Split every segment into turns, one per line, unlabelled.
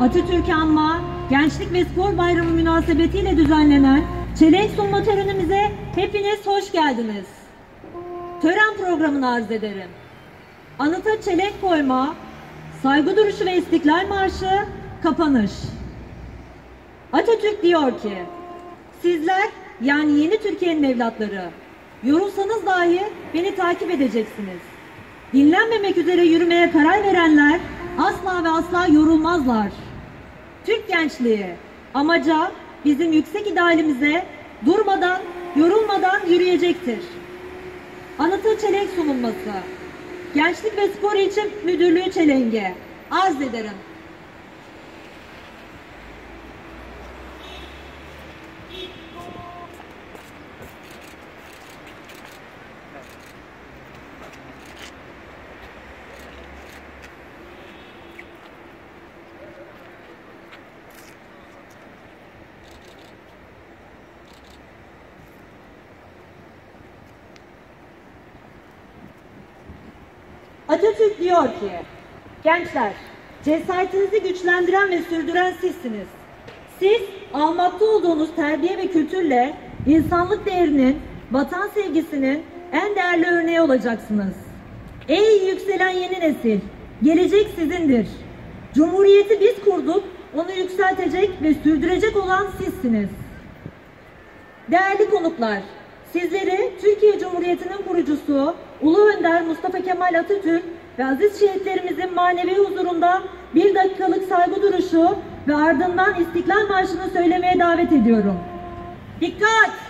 Atatürk Anma, Gençlik ve Spor Bayramı münasebetiyle düzenlenen çelenk sunma törenimize hepiniz hoş geldiniz. Tören programını arz ederim. Anıta çelenk koyma, saygı duruşu ve istiklal marşı, kapanış. Atatürk diyor ki, sizler yani yeni Türkiye'nin evlatları, yorulsanız dahi beni takip edeceksiniz. Dinlenmemek üzere yürümeye karar verenler asla ve asla yorulmazlar. Türk gençliği amaca, bizim yüksek idealimize durmadan, yorulmadan yürüyecektir. Anıtı çelenk sunulması. Gençlik ve Spor İlçe Müdürlüğü çelengi. Arz ederim. Atatürk diyor ki, gençler cesaretinizi güçlendiren ve sürdüren sizsiniz. Siz almakta olduğunuz terbiye ve kültürle insanlık değerinin, vatan sevgisinin en değerli örneği olacaksınız. Ey yükselen yeni nesil, gelecek sizindir. Cumhuriyeti biz kurduk, onu yükseltecek ve sürdürecek olan sizsiniz. Değerli konuklar, sizleri Türkiye Cumhuriyeti'nin kurucusu Ulu Önder Mustafa Kemal Atatürk ve aziz şehitlerimizin manevi huzurunda bir dakikalık saygı duruşu ve ardından İstiklal Marşı'nı söylemeye davet ediyorum. Dikkat!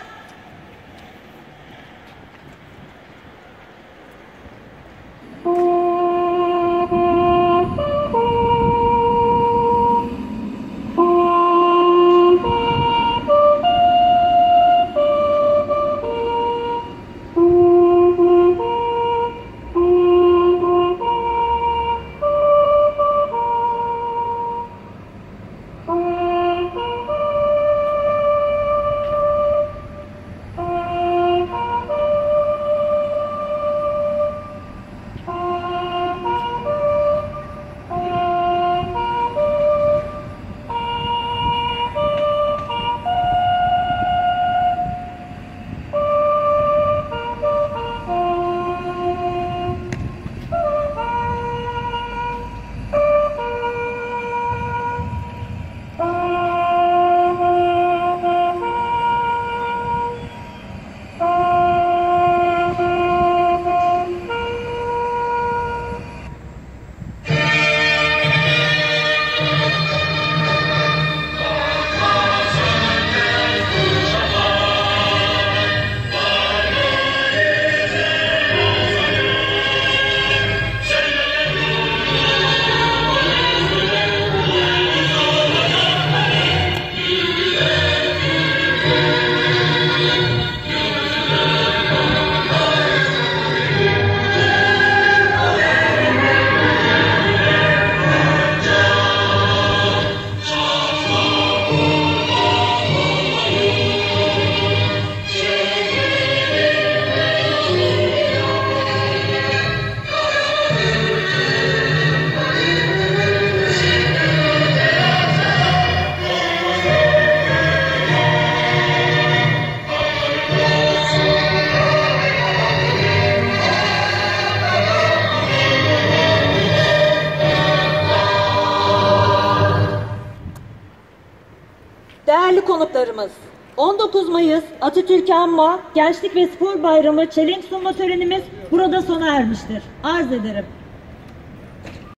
Değerli konuklarımız, 19 Mayıs Atatürk Anma Gençlik ve Spor Bayramı çelenk sunma törenimiz burada sona ermiştir. Arz ederim.